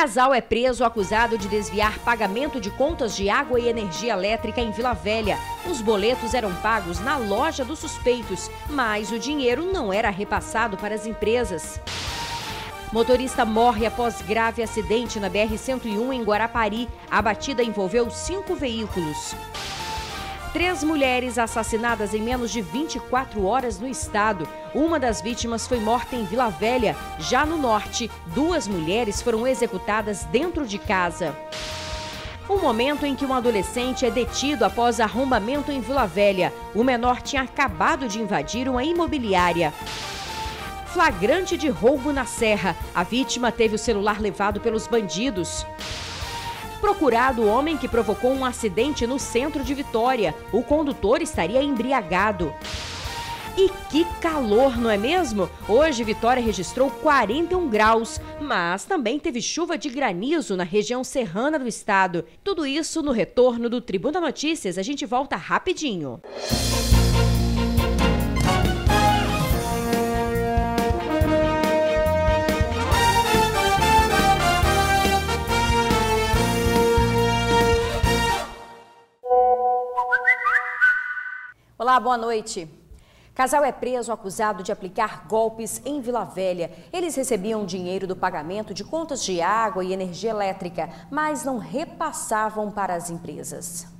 Casal é preso acusado de desviar pagamento de contas de água e energia elétrica em Vila Velha. Os boletos eram pagos na loja dos suspeitos, mas o dinheiro não era repassado para as empresas. Motorista morre após grave acidente na BR-101 em Guarapari. A batida envolveu cinco veículos. Três mulheres assassinadas em menos de 24 horas no estado. Uma das vítimas foi morta em Vila Velha. Já no norte, duas mulheres foram executadas dentro de casa. O momento em que um adolescente é detido após arrombamento em Vila Velha. O menor tinha acabado de invadir uma imobiliária. Flagrante de roubo na Serra. A vítima teve o celular levado pelos bandidos. Procurado o homem que provocou um acidente no centro de Vitória. O condutor estaria embriagado. E que calor, não é mesmo? Hoje Vitória registrou 41 graus, mas também teve chuva de granizo na região serrana do estado. Tudo isso no retorno do Tribuna Notícias. A gente volta rapidinho. Boa noite. Casal é preso acusado de aplicar golpes em Vila Velha. Eles recebiam dinheiro do pagamento de contas de água e energia elétrica, mas não repassavam para as empresas.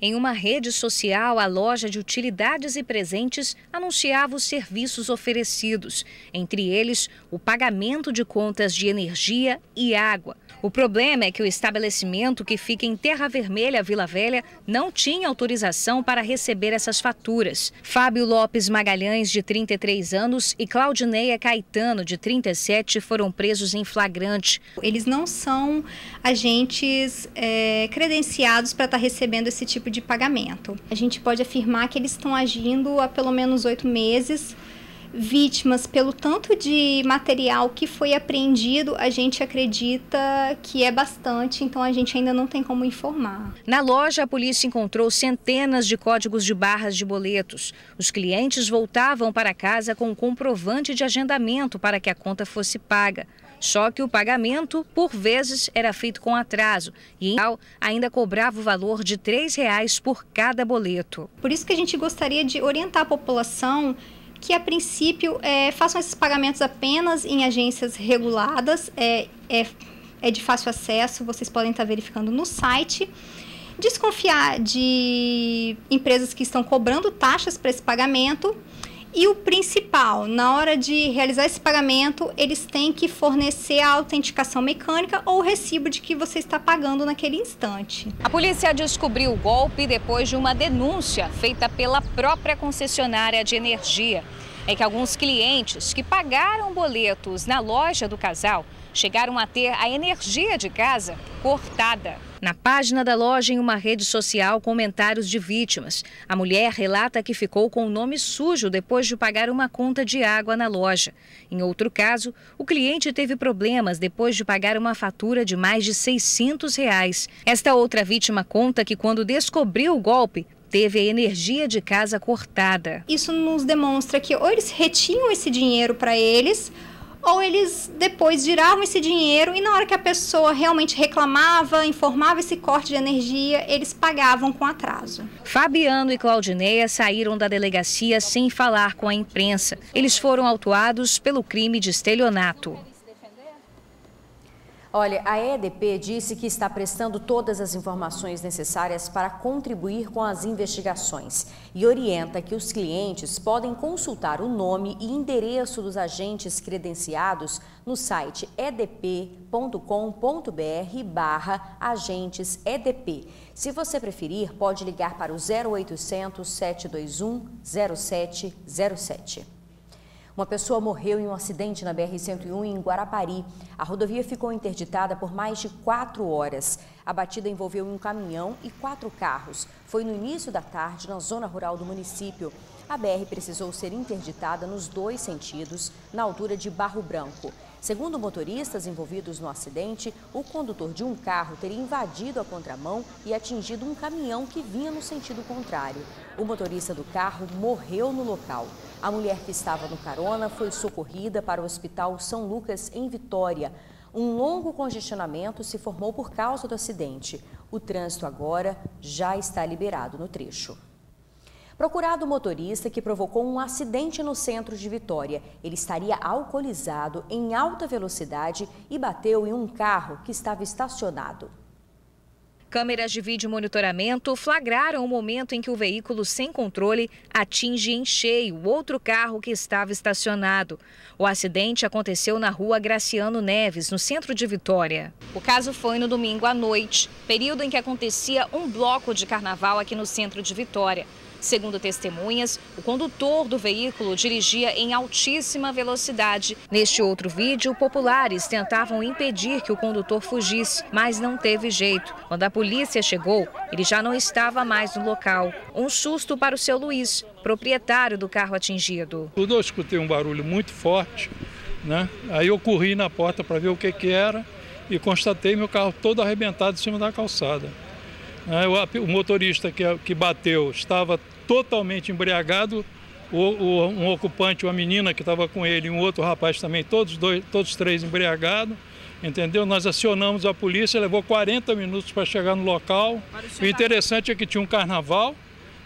Em uma rede social, a loja de utilidades e presentes anunciava os serviços oferecidos, entre eles o pagamento de contas de energia e água. O problema é que o estabelecimento que fica em Terra Vermelha, Vila Velha, não tinha autorização para receber essas faturas. Fábio Lopes Magalhães, de 33 anos, e Claudineia Caetano, de 37, foram presos em flagrante. Eles não são agentes é, credenciados para estar recebendo esse tipo de pagamento. A gente pode afirmar que eles estão agindo há pelo menos oito meses vítimas pelo tanto de material que foi apreendido, a gente acredita que é bastante, então a gente ainda não tem como informar. Na loja, a polícia encontrou centenas de códigos de barras de boletos. Os clientes voltavam para casa com um comprovante de agendamento para que a conta fosse paga. Só que o pagamento, por vezes, era feito com atraso e, em geral, ainda cobrava o valor de R$ reais por cada boleto. Por isso que a gente gostaria de orientar a população que a princípio é, façam esses pagamentos apenas em agências reguladas, é, é, é de fácil acesso, vocês podem estar verificando no site. Desconfiar de empresas que estão cobrando taxas para esse pagamento. E o principal, na hora de realizar esse pagamento, eles têm que fornecer a autenticação mecânica ou o recibo de que você está pagando naquele instante. A polícia descobriu o golpe depois de uma denúncia feita pela própria concessionária de energia. É que alguns clientes que pagaram boletos na loja do casal chegaram a ter a energia de casa cortada. Na página da loja, em uma rede social, comentários de vítimas. A mulher relata que ficou com o nome sujo depois de pagar uma conta de água na loja. Em outro caso, o cliente teve problemas depois de pagar uma fatura de mais de 600 reais. Esta outra vítima conta que quando descobriu o golpe, teve a energia de casa cortada. Isso nos demonstra que ou eles retinham esse dinheiro para eles ou eles depois giravam esse dinheiro e na hora que a pessoa realmente reclamava, informava esse corte de energia, eles pagavam com atraso. Fabiano e Claudineia saíram da delegacia sem falar com a imprensa. Eles foram autuados pelo crime de estelionato. Olha, a EDP disse que está prestando todas as informações necessárias para contribuir com as investigações e orienta que os clientes podem consultar o nome e endereço dos agentes credenciados no site edp.com.br barra agentes EDP. Se você preferir, pode ligar para o 0800 721 0707. Uma pessoa morreu em um acidente na BR-101 em Guarapari. A rodovia ficou interditada por mais de quatro horas. A batida envolveu um caminhão e quatro carros. Foi no início da tarde, na zona rural do município. A BR precisou ser interditada nos dois sentidos, na altura de Barro Branco. Segundo motoristas envolvidos no acidente, o condutor de um carro teria invadido a contramão e atingido um caminhão que vinha no sentido contrário. O motorista do carro morreu no local. A mulher que estava no carona foi socorrida para o Hospital São Lucas, em Vitória. Um longo congestionamento se formou por causa do acidente. O trânsito agora já está liberado no trecho. Procurado o motorista que provocou um acidente no centro de Vitória. Ele estaria alcoolizado em alta velocidade e bateu em um carro que estava estacionado. Câmeras de vídeo monitoramento flagraram o momento em que o veículo sem controle atinge em cheio outro carro que estava estacionado. O acidente aconteceu na rua Graciano Neves, no centro de Vitória. O caso foi no domingo à noite, período em que acontecia um bloco de carnaval aqui no centro de Vitória. Segundo testemunhas, o condutor do veículo dirigia em altíssima velocidade. Neste outro vídeo, populares tentavam impedir que o condutor fugisse, mas não teve jeito. Quando a polícia chegou, ele já não estava mais no local. Um susto para o seu Luiz, proprietário do carro atingido. Tudo eu escutei um barulho muito forte, né? Aí eu corri na porta para ver o que, que era e constatei meu carro todo arrebentado em cima da calçada. É, o motorista que bateu estava totalmente embriagado, um ocupante, uma menina que estava com ele e um outro rapaz também, todos, dois, todos três embriagados, entendeu? Nós acionamos a polícia, levou 40 minutos para chegar no local. O interessante é que tinha um carnaval,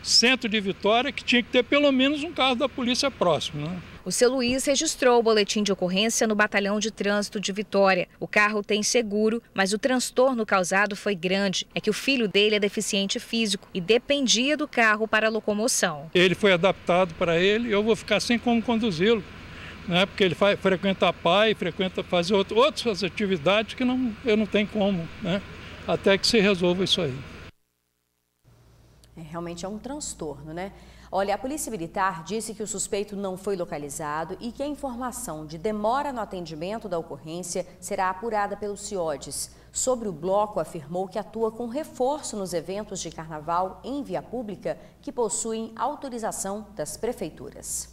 centro de Vitória, que tinha que ter pelo menos um carro da polícia próximo. Né? O seu Luiz registrou o boletim de ocorrência no Batalhão de Trânsito de Vitória. O carro tem seguro, mas o transtorno causado foi grande. É que o filho dele é deficiente físico e dependia do carro para a locomoção. Ele foi adaptado para ele e eu vou ficar sem como conduzi-lo. Né, porque ele faz, frequenta a pai, frequenta fazer outro, outras atividades que não, eu não tenho como, né, até que se resolva isso aí. É, realmente é um transtorno, né? Olha, a Polícia Militar disse que o suspeito não foi localizado e que a informação de demora no atendimento da ocorrência será apurada pelo CIODES. Sobre o bloco, afirmou que atua com reforço nos eventos de carnaval em via pública que possuem autorização das prefeituras.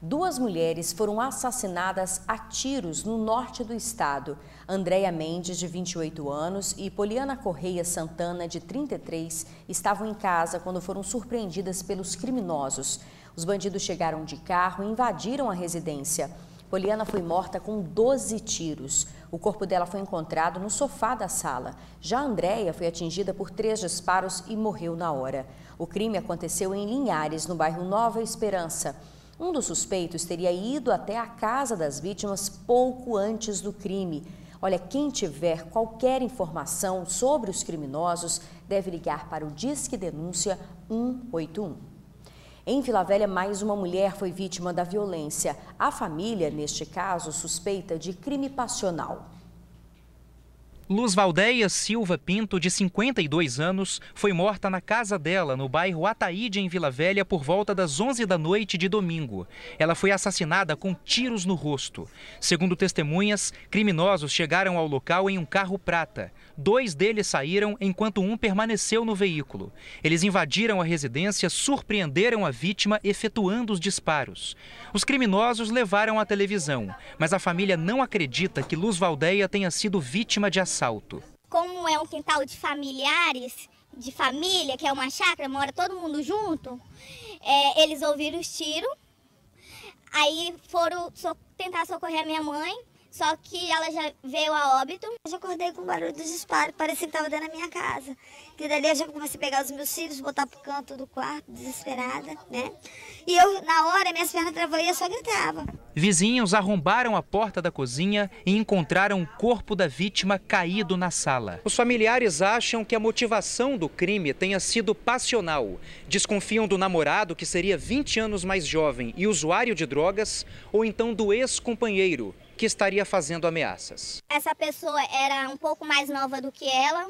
Duas mulheres foram assassinadas a tiros no norte do estado. Andréia Mendes, de 28 anos, e Poliana Correia Santana, de 33, estavam em casa quando foram surpreendidas pelos criminosos. Os bandidos chegaram de carro e invadiram a residência. Poliana foi morta com 12 tiros. O corpo dela foi encontrado no sofá da sala. Já Andréia foi atingida por três disparos e morreu na hora. O crime aconteceu em Linhares, no bairro Nova Esperança. Um dos suspeitos teria ido até a casa das vítimas pouco antes do crime. Olha, quem tiver qualquer informação sobre os criminosos deve ligar para o Disque Denúncia 181. Em Vila Velha, mais uma mulher foi vítima da violência. A família, neste caso, suspeita de crime passional. Luz Valdeia Silva Pinto, de 52 anos, foi morta na casa dela, no bairro Ataíde, em Vila Velha, por volta das 11 da noite de domingo. Ela foi assassinada com tiros no rosto. Segundo testemunhas, criminosos chegaram ao local em um carro prata. Dois deles saíram enquanto um permaneceu no veículo. Eles invadiram a residência, surpreenderam a vítima efetuando os disparos. Os criminosos levaram a televisão, mas a família não acredita que Luz Valdeia tenha sido vítima de assalto. Como é um quintal de familiares, de família, que é uma chácara, mora todo mundo junto, é, eles ouviram os tiros, aí foram so tentar socorrer a minha mãe, só que ela já veio a óbito. Eu já acordei com o barulho dos disparos, parecia que estava dentro da minha casa. E dali eu já comecei a pegar os meus filhos, botar pro canto do quarto, desesperada, né? E eu, na hora, minhas pernas travou e eu só gritava. Vizinhos arrombaram a porta da cozinha e encontraram o corpo da vítima caído na sala. Os familiares acham que a motivação do crime tenha sido passional. Desconfiam do namorado, que seria 20 anos mais jovem e usuário de drogas, ou então do ex-companheiro, que estaria fazendo ameaças. Essa pessoa era um pouco mais nova do que ela.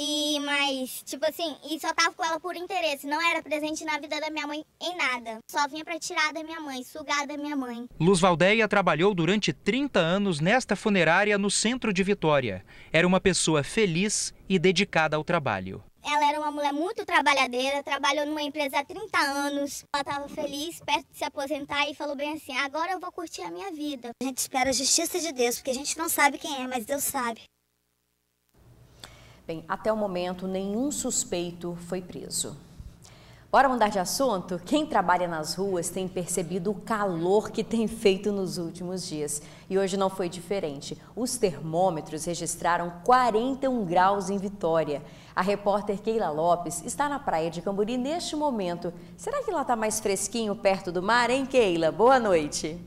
E mas, tipo assim, e só tava com ela por interesse, não era presente na vida da minha mãe em nada. Só vinha para tirar da minha mãe, sugar da minha mãe. Luz Valdeia trabalhou durante 30 anos nesta funerária no centro de Vitória. Era uma pessoa feliz e dedicada ao trabalho. Ela era uma mulher muito trabalhadeira, trabalhou numa empresa há 30 anos. Ela estava feliz, perto de se aposentar e falou bem assim: agora eu vou curtir a minha vida. A gente espera a justiça de Deus, porque a gente não sabe quem é, mas Deus sabe. Bem, até o momento, nenhum suspeito foi preso. Bora mudar de assunto? Quem trabalha nas ruas tem percebido o calor que tem feito nos últimos dias. E hoje não foi diferente. Os termômetros registraram 41 graus em Vitória. A repórter Keila Lopes está na praia de Camburi neste momento. Será que lá está mais fresquinho perto do mar, hein, Keila? Boa noite.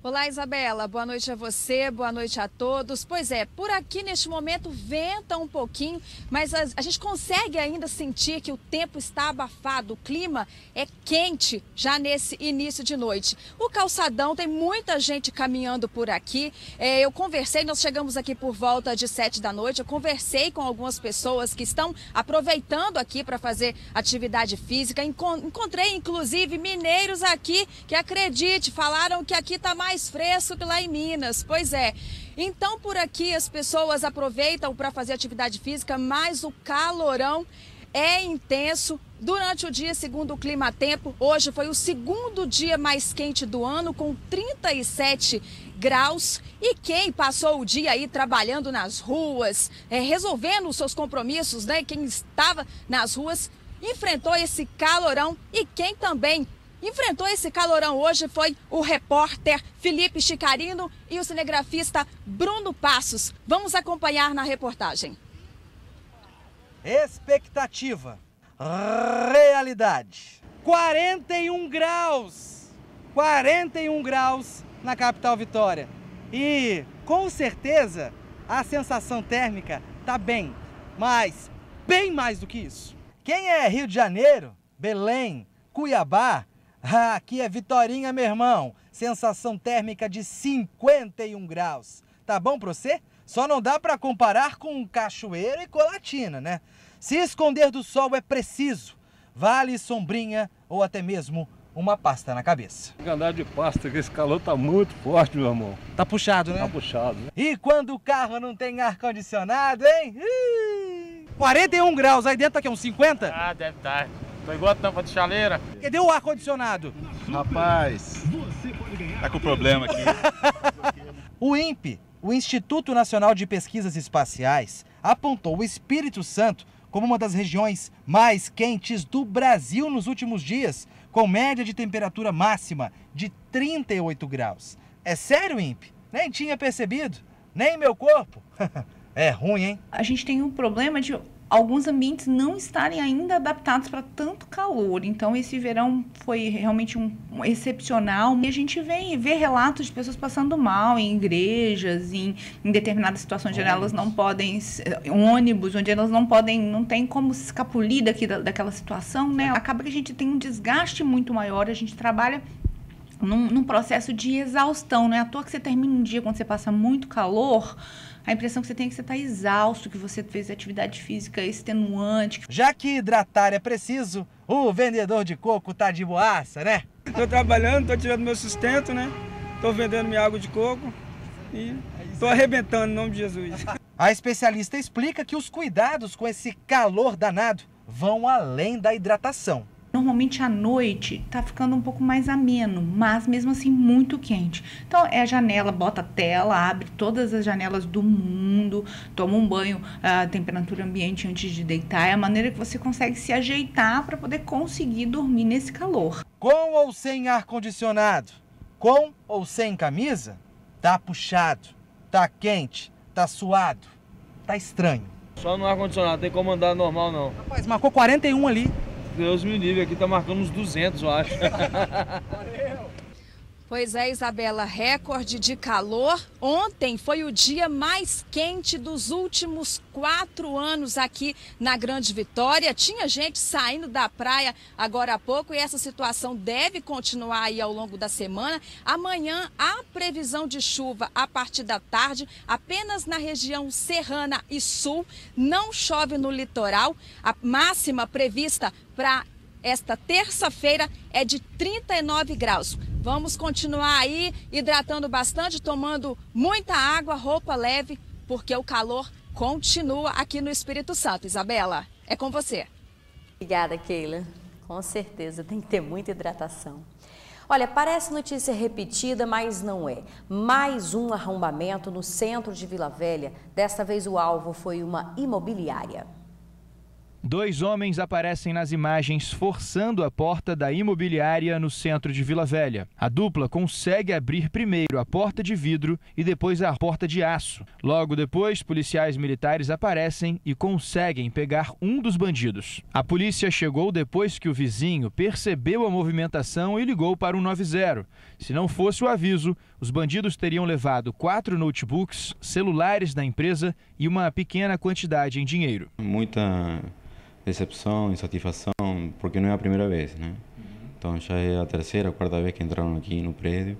Olá, Isabela. Boa noite a você, boa noite a todos. Pois é, por aqui neste momento venta um pouquinho, mas a, a, gente consegue ainda sentir que o tempo está abafado, o clima é quente já nesse início de noite. O calçadão tem muita gente caminhando por aqui. É, eu conversei, nós chegamos aqui por volta de sete da noite. Eu conversei com algumas pessoas que estão aproveitando aqui para fazer atividade física. Encontrei inclusive mineiros aqui que acredite, falaram que aqui está mais mais fresco que lá em Minas. Pois é. Então, por aqui, as pessoas aproveitam para fazer atividade física, mas o calorão é intenso. Durante o dia, segundo o Clima Tempo, hoje foi o segundo dia mais quente do ano, com 37 graus. E quem passou o dia aí trabalhando nas ruas, é, resolvendo os seus compromissos, né? Quem estava nas ruas, enfrentou esse calorão. E quem também enfrentou esse calorão hoje foi o repórter Felipe Chicarino e o cinegrafista Bruno Passos. Vamos acompanhar na reportagem. Expectativa, realidade. 41 graus, 41 graus na capital Vitória. E com certeza a sensação térmica tá bem, mas bem mais do que isso. Quem é Rio de Janeiro, Belém, Cuiabá, ah, aqui é Vitorinha, meu irmão. Sensação térmica de 51 graus. Tá bom pra você? Só não dá para comparar com Cachoeira e Colatina, né? Se esconder do sol é preciso. Vale sombrinha ou até mesmo uma pasta na cabeça. Tem que andar de pasta, que esse calor tá muito forte, meu irmão. Tá puxado, né? Tá puxado. Né? E quando o carro não tem ar-condicionado, hein? 41 graus, aí dentro tá aqui uns 50? Ah, deve estar. Tá. Tô igual a tampa de chaleira. Cadê o ar-condicionado? Rapaz, tá com problema aqui. o INPE, o Instituto Nacional de Pesquisas Espaciais, apontou o Espírito Santo como uma das regiões mais quentes do Brasil nos últimos dias, com média de temperatura máxima de 38 graus. É sério, INPE? Nem tinha percebido, nem meu corpo. é ruim, hein? A gente tem um problema de alguns ambientes não estarem ainda adaptados para tanto calor. Então, esse verão foi realmente um, um, excepcional. E a gente vem vê relatos de pessoas passando mal em igrejas, em, em determinadas situações onde elas não podem, ônibus, onde elas não podem, não tem como se escapulir daqui, da, daquela situação, né? Acaba que a gente tem um desgaste muito maior, a gente trabalha num, num processo de exaustão, não é à toa que você termina um dia quando você passa muito calor, a impressão que você tem é que você está exausto, que você fez atividade física extenuante. Já que hidratar é preciso, o vendedor de coco tá de boaça, né? Tô trabalhando, tô tirando meu sustento, né? Tô vendendo minha água de coco e tô arrebentando em nome de Jesus. A especialista explica que os cuidados com esse calor danado vão além da hidratação. Normalmente à noite tá ficando um pouco mais ameno, mas mesmo assim muito quente. Então é a janela, bota a tela, abre todas as janelas do mundo, toma um banho a temperatura ambiente antes de deitar. É a maneira que você consegue se ajeitar para poder conseguir dormir nesse calor. Com ou sem ar condicionado, com ou sem camisa, tá puxado, tá quente, tá suado, tá estranho. Só no ar condicionado, tem como andar normal não. Rapaz, marcou 41 ali. Deus me livre, aqui tá marcando uns 200, eu acho. Pois é, Isabela, recorde de calor. Ontem foi o dia mais quente dos últimos quatro anos aqui na Grande Vitória. Tinha gente saindo da praia agora há pouco e essa situação deve continuar aí ao longo da semana. Amanhã há previsão de chuva a partir da tarde, apenas na região serrana e sul. Não chove no litoral. A máxima prevista para esta terça-feira é de 39 graus. Vamos continuar aí hidratando bastante, tomando muita água, roupa leve, porque o calor continua aqui no Espírito Santo. Isabela, é com você. Obrigada, Keila. Com certeza, tem que ter muita hidratação. Olha, parece notícia repetida, mas não é. Mais um arrombamento no centro de Vila Velha. Desta vez o alvo foi uma imobiliária. Dois homens aparecem nas imagens forçando a porta da imobiliária no centro de Vila Velha. A dupla consegue abrir primeiro a porta de vidro e depois a porta de aço. Logo depois, policiais militares aparecem e conseguem pegar um dos bandidos. A polícia chegou depois que o vizinho percebeu a movimentação e ligou para o 90. Se não fosse o aviso, os bandidos teriam levado quatro notebooks, celulares da empresa e uma pequena quantidade em dinheiro. Muita decepção, insatisfação, porque não é a primeira vez, né? Então já é a terceira, a quarta vez que entraram aqui no prédio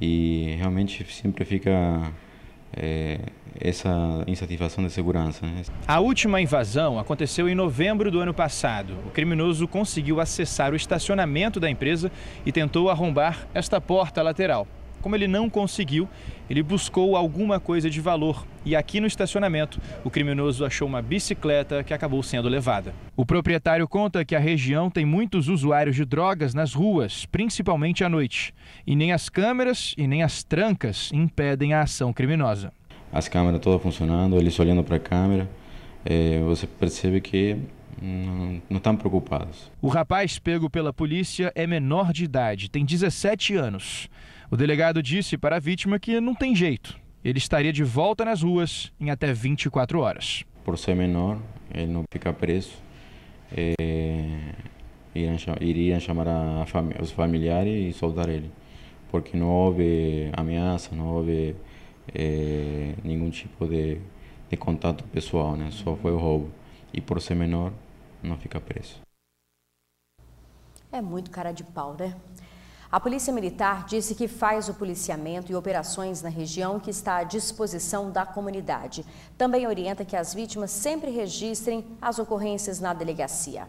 e realmente sempre fica é, essa insatisfação de segurança. Né? A última invasão aconteceu em novembro do ano passado. O criminoso conseguiu acessar o estacionamento da empresa e tentou arrombar esta porta lateral. Como ele não conseguiu, ele buscou alguma coisa de valor e aqui no estacionamento o criminoso achou uma bicicleta que acabou sendo levada. O proprietário conta que a região tem muitos usuários de drogas nas ruas, principalmente à noite, e nem as câmeras e nem as trancas impedem a ação criminosa. As câmeras todas funcionando, eles olhando para a câmera, é, você percebe que não, não estão preocupados. O rapaz pego pela polícia é menor de idade, tem 17 anos. O delegado disse para a vítima que não tem jeito. Ele estaria de volta nas ruas em até 24 horas. Por ser menor, ele não fica preso. É, iriam, chamar a fami os familiares e soltar ele. Porque não houve ameaça, não houve é, nenhum tipo de, de contato pessoal, né? só foi o roubo. E por ser menor, não fica preso. É muito cara de pau, né? A Polícia Militar disse que faz o policiamento e operações na região que está à disposição da comunidade. Também orienta que as vítimas sempre registrem as ocorrências na delegacia.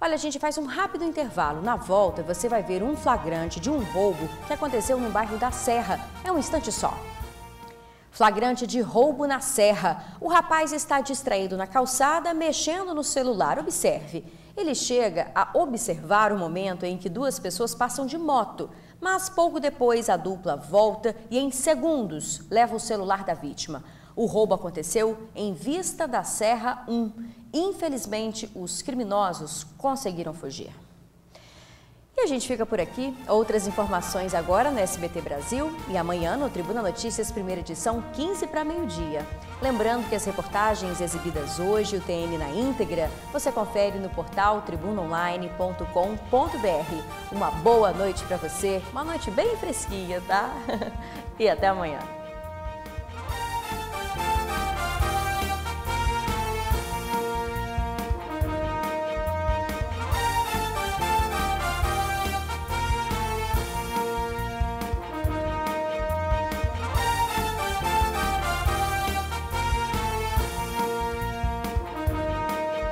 Olha, a gente faz um rápido intervalo. Na volta, você vai ver um flagrante de um roubo que aconteceu no bairro da Serra. É um instante só. Flagrante de roubo na Serra. O rapaz está distraído na calçada, mexendo no celular. Observe. Ele chega a observar o momento em que duas pessoas passam de moto, mas pouco depois a dupla volta e em segundos leva o celular da vítima. O roubo aconteceu em Vista da Serra 1. Infelizmente, os criminosos conseguiram fugir. E a gente fica por aqui. Outras informações agora no SBT Brasil e amanhã no Tribuna Notícias, primeira edição, 15 para meio-dia. Lembrando que as reportagens exibidas hoje, o TN na íntegra, você confere no portal tribunaonline.com.br. Uma boa noite para você, uma noite bem fresquinha, tá? E até amanhã.